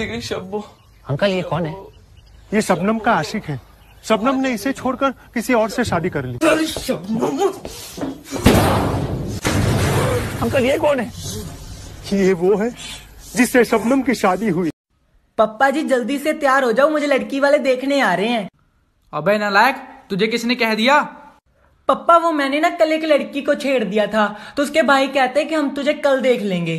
चली गई शब्बो। अंकल ये कौन है? ये शबनम का आशिक है। शबनम ने इसे छोड़कर किसी और से शादी कर ली। अंकल ये कौन है? ये वो है जिससे शबनम की शादी हुई। पप्पा जी जल्दी से तैयार हो जाओ मुझे लड़की वाले देखने आ रहे हैं। अबे नालायक तुझे किसने कह दिया? पप्पा वो मैंने ना कल एक लड़की को छेड़ दिया था तो उसके भाई कहते हैं कि हम तुझे कल देख लेंगे।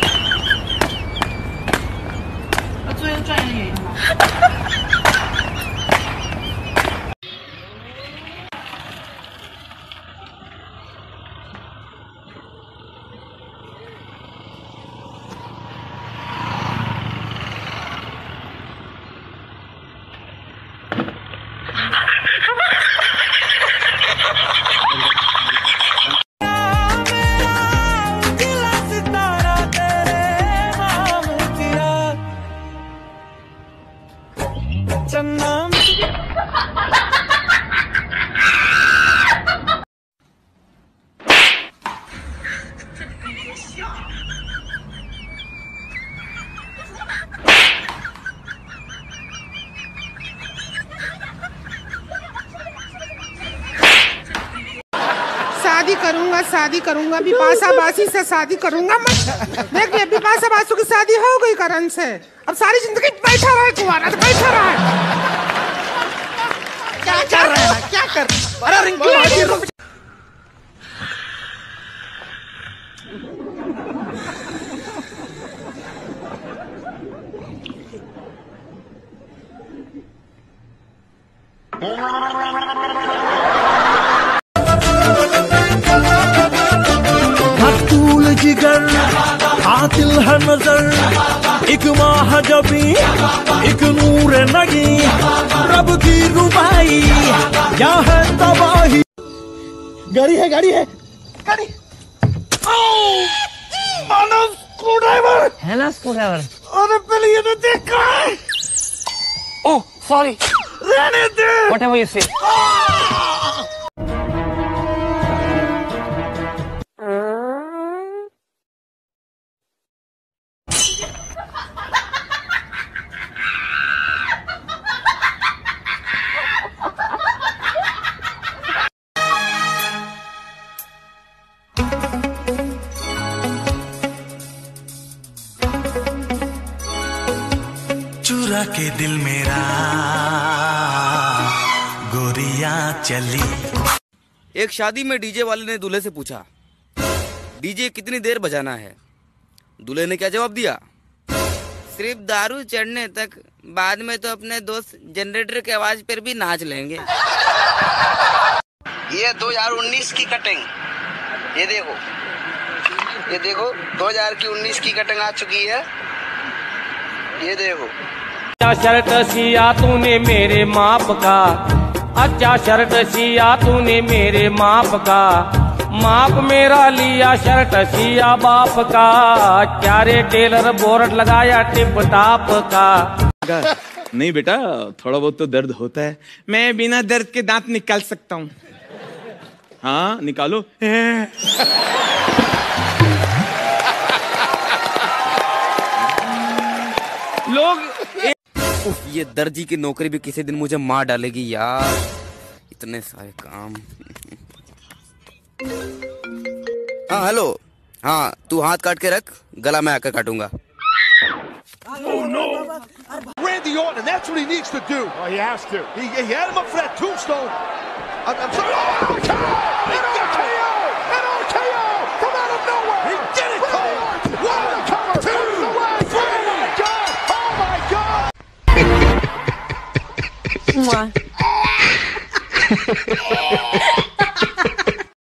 Thank you. शादी करूँगा शादी करूँगा बिपाशा बासी से शादी करूँगा मैं देख ये बिपाशा बासु की शादी हो गई करण से। अब सारी ज़िंदगी बैठा रहे कुआरा तो बैठा रहे क्या कर रहे हैं? क्या कर अरे रिंकी भाभी आतिल है नज़र। एक माह जबी एक नूर नगी। रब की रुबाई या है तबाही। गाड़ी है गाड़ी है गाड़ी। मानव स्क्रू ड्राइवर है ना स्क्रू ड्राइवर अरे पहले ये तो देख कहाँ है। Oh sorry. रहने दे। वट एवर यू से चुरा के दिल मेरा। गोरिया चली। एक शादी में डीजे वाले ने दूल्हे से पूछा डीजे कितनी देर बजाना है? दूल्हे ने क्या जवाब दिया सिर्फ़ दारू चढ़ने तक बाद में तो अपने दोस्त जनरेटर की आवाज़ पर भी नाच लेंगे। ये 2019 की कटिंग। ये देखो। ये देखो 2000 की 19 की कटिंग आ चुकी है। ये देखो। अच्छा शर्ट सिया तूने मेरे माप का। अच्छा शर्ट सिया तूने मेरे माप का। माप मेरा लिया शर्ट सिया बाप का। क्या रे टेलर बोर्ड लगाया टिप टाप का। नहीं बेटा थोड़ा बहुत तो दर्द होता है। मैं बिना दर्द के दांत निकाल सकता हूँ। हाँ निकालो। लोग ये दर्जी की नौकरी भी किसी दिन मुझे मार डालेगी यार। इतने सारे काम। हाँ हेलो। हाँ तू हाथ काट के रख गला मैं आकर काटूँगा. moi.